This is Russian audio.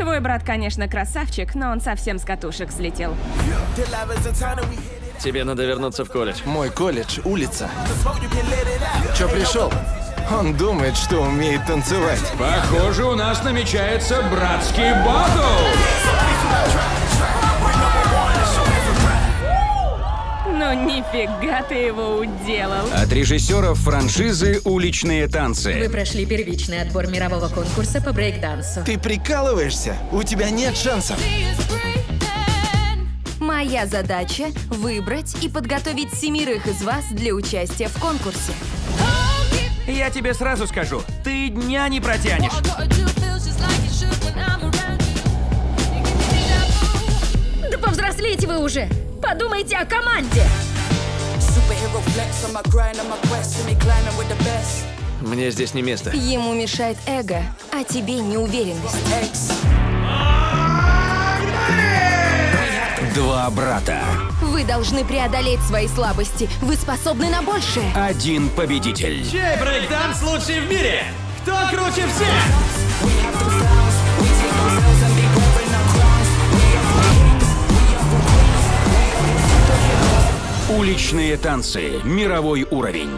Твой брат, конечно, красавчик, но он совсем с катушек слетел. Тебе надо вернуться в колледж. Мой колледж, улица. Чё пришел? Он думает, что умеет танцевать. Похоже, у нас намечается братский батл. Нифига ты его уделал. От режиссеров франшизы «Уличные танцы». Вы прошли первичный отбор мирового конкурса по брейкдансу. Ты прикалываешься? У тебя нет шансов. Моя задача — выбрать и подготовить семерых из вас для участия в конкурсе. Я тебе сразу скажу, ты дня не протянешь. Да повзрослейте вы уже! Подумайте о команде! Мне здесь не место. Ему мешает эго, а тебе неуверенность. Два брата. Вы должны преодолеть свои слабости. Вы способны на большее. Один победитель. Чей брейкданс лучший в мире? Кто круче всех? Уличные танцы. Мировой уровень.